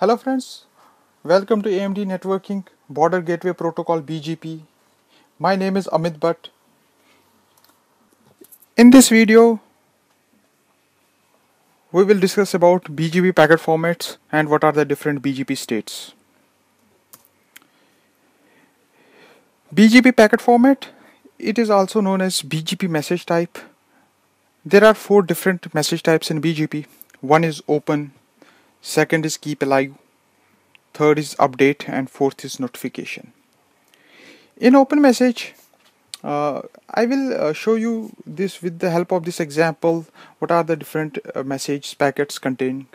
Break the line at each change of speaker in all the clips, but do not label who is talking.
Hello friends, welcome to AMD Networking Border Gateway Protocol BGP. My name is Amit Bhatt. In this video, we will discuss about BGP packet formats and what are the different BGP states. BGP packet format, it is also known as BGP message type. There are four different message types in BGP. One is open, second is keep alive third is update and fourth is notification. In open message uh, I will uh, show you this with the help of this example. What are the different uh, message packets containing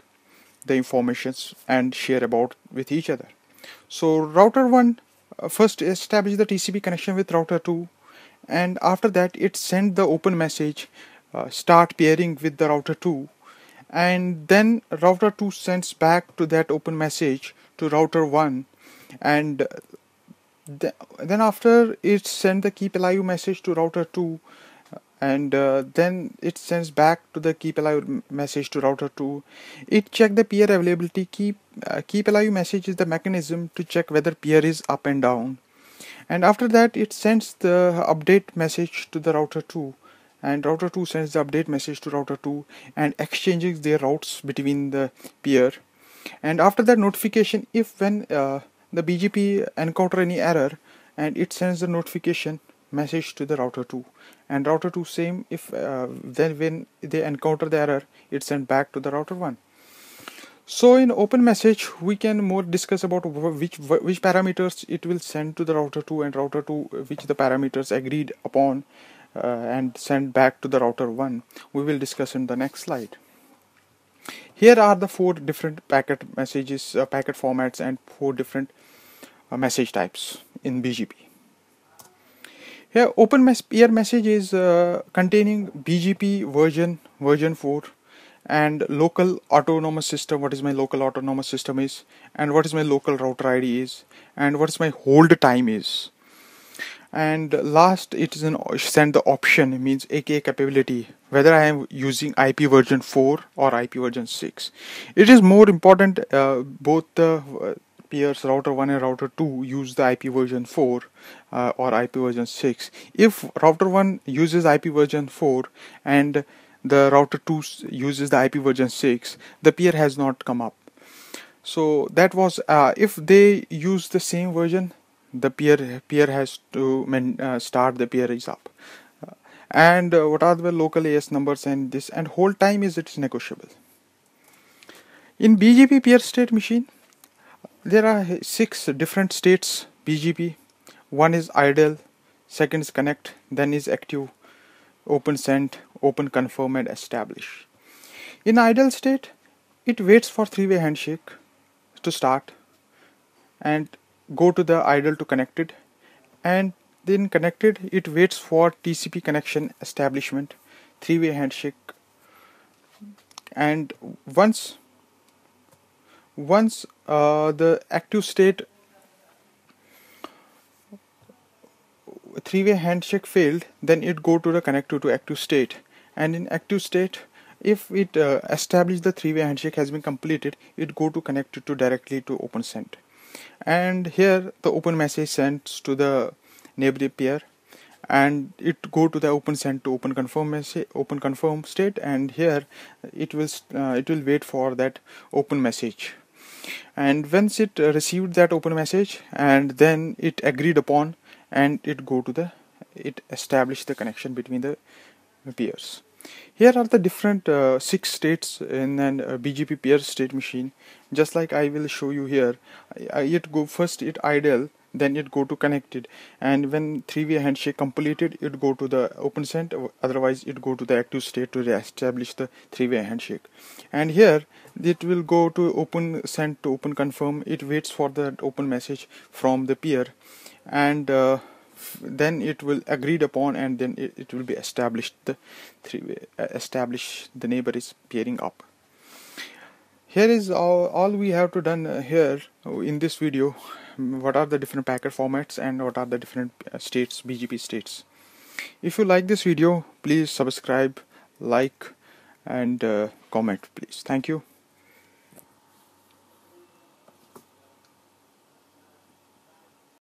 the informations and share about with each other. So router 1 uh, first establish the TCP connection with router 2 and after that it send the open message uh, start peering with the router 2 and then router 2 sends back to that open message to router 1 and th then after it send the keep alive message to router 2 and uh, then it sends back to the keep alive message to router 2 it check the peer availability keep uh, keep alive message is the mechanism to check whether peer is up and down. And after that it sends the update message to the router 2 and router 2 sends the update message to router 2 and exchanges their routes between the peer. And after that notification if when uh, the BGP encounter any error and it sends the notification message to the router 2 and router 2 same if uh, then when they encounter the error it sent back to the router 1 so in open message we can more discuss about which which parameters it will send to the router 2 and router 2 which the parameters agreed upon and send back to the router 1 we will discuss in the next slide. Here are the four different packet messages uh, packet formats and four different uh, message types in BGP here open mes peer message is uh, containing BGP version version 4 and local autonomous system what is my local autonomous system is and what is my local router ID is and what is my hold time is and last it is an send the option means aka capability whether I am using IP version 4 or IP version 6 it is more important uh, both the uh, peers router 1 and router 2 use the IP version 4 uh, or IP version 6 if router 1 uses IP version 4 and the router 2 uses the IP version 6 the peer has not come up. So that was uh, if they use the same version the peer peer has to uh, start the peer is up. Uh, and uh, what are the local AS numbers and this and hold time is it's negotiable? In BGP peer state machine there are six different states BGP one is idle second is connect then is active open send open confirm and establish. In idle state it waits for three-way handshake to start and go to the idle to connected and then connected it waits for TCP connection establishment three-way handshake. And once once uh, the active state three-way handshake failed then it go to the connector to active state. And in active state if it uh, established the three-way handshake has been completed it go to connect to directly to open send and here the open message sends to the neighbor peer. And it go to the open send to open confirm message open confirm state. And here it will uh, it will wait for that open message. And once it received that open message and then it agreed upon and it go to the it establish the connection between the peers here are the different uh, six states in an uh, BGP peer state machine. Just like I will show you here, it go first it idle, then it go to connected, and when three-way handshake completed, it go to the open send. Otherwise, it go to the active state to establish the three-way handshake. And here it will go to open send to open confirm. It waits for the open message from the peer, and uh, then it will agreed upon and then it, it will be established the three uh, establish the neighbor is peering up. Here is all, all we have to done uh, here in this video what are the different packet formats and what are the different uh, states BGP states. If you like this video please subscribe like and uh, comment please. Thank you